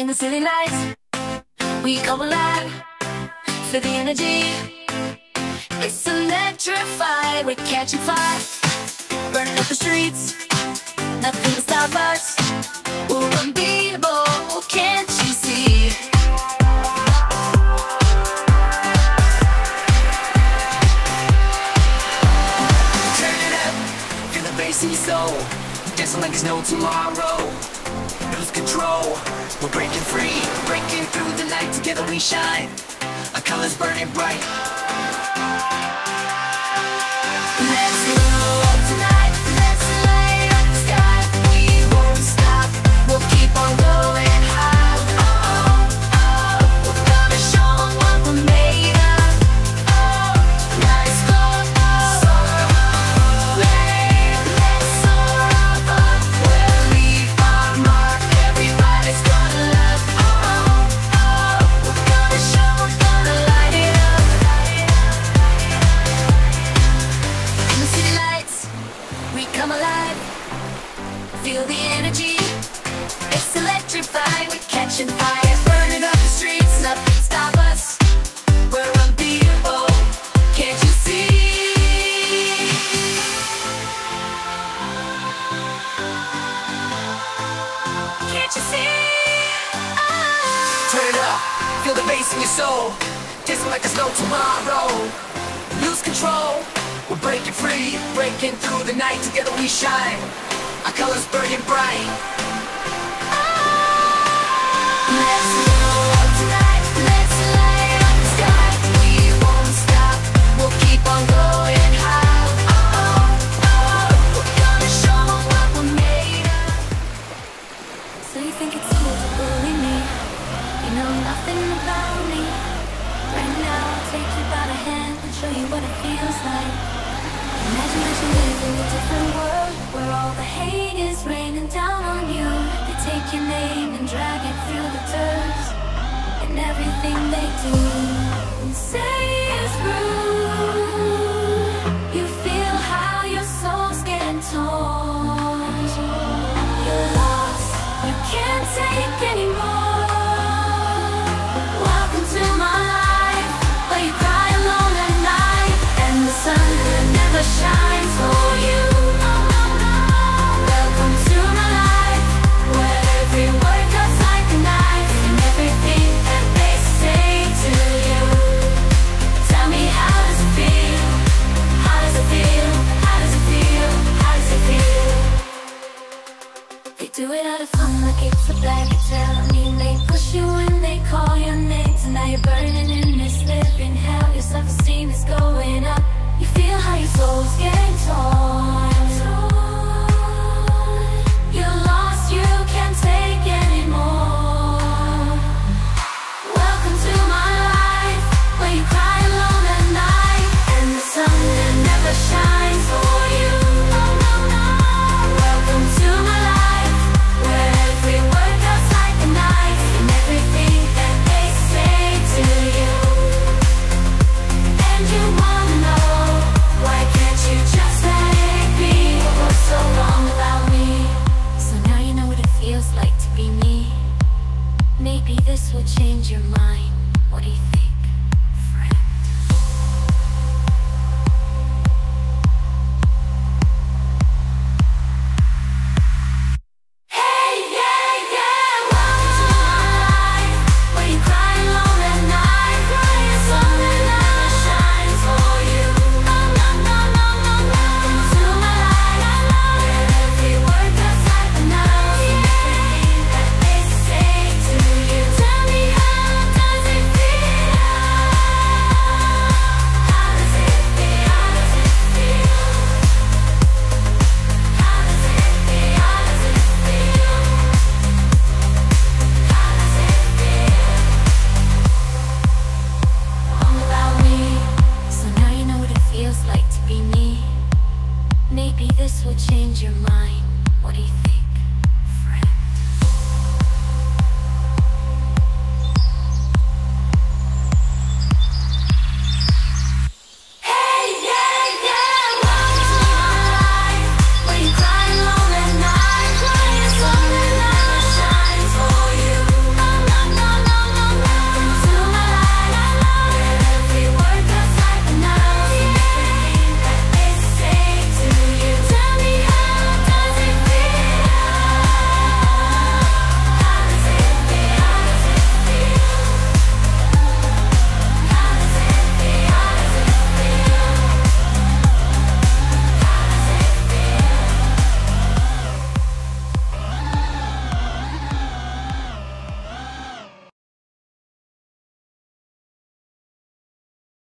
In the city lights, we come alive. Feel the energy. It's electrified. We're catching fire. Burning up the streets. Nothing will stop us. We're unbeatable. Can't you see? Turn it up, feel the bass in your soul. Dancing like there's no tomorrow. Control, we're breaking free, breaking through the night. Together we shine. Our colors burning bright. Let's soul. Dancing like there's no tomorrow. Lose control, we're breaking free, breaking through the night. Together we shine. Our colors burning bright. Show you what it feels like. Imagine that you live in a different world where all the hate is raining down on you. They take your name and drag it through the dirt, out of like it's a fairy tale. I mean, they push you when they call your name. So now you're burning in this living hell. Your self-esteem is going up. You feel how your soul's getting